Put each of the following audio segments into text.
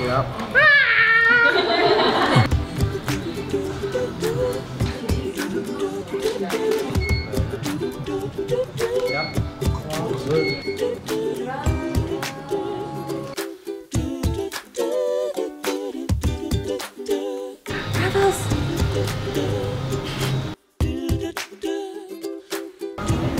Yep. Yep.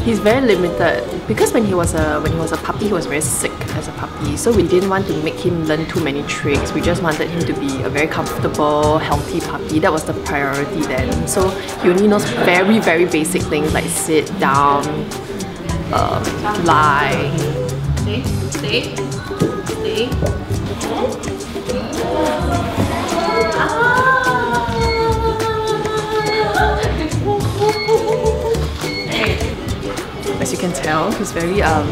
He's very limited because when he was a when he was a puppy, he was very sick as a puppy. So we didn't want to make him learn too many tricks. We just wanted him to be a very comfortable, healthy puppy. That was the priority then. So he only knows very very basic things like sit down, um, lie. Stay, stay, stay. As you can tell, he's very um,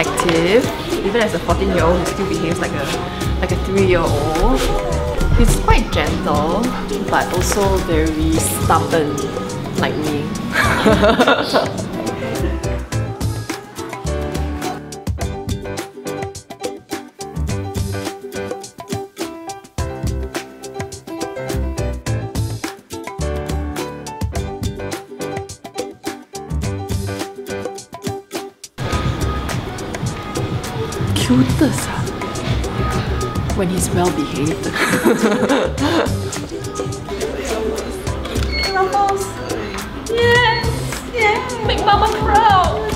active. Even as a 14 year old, he still behaves like a like a 3 year old. He's quite gentle, but also very stubborn, like me. Cutest ah. When he's well behaved. Ruffles! Yes! Yes! Make mama proud!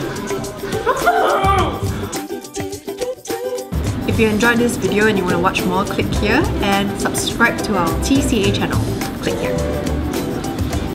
If you enjoyed this video and you want to watch more, click here and subscribe to our TCA channel. Click here.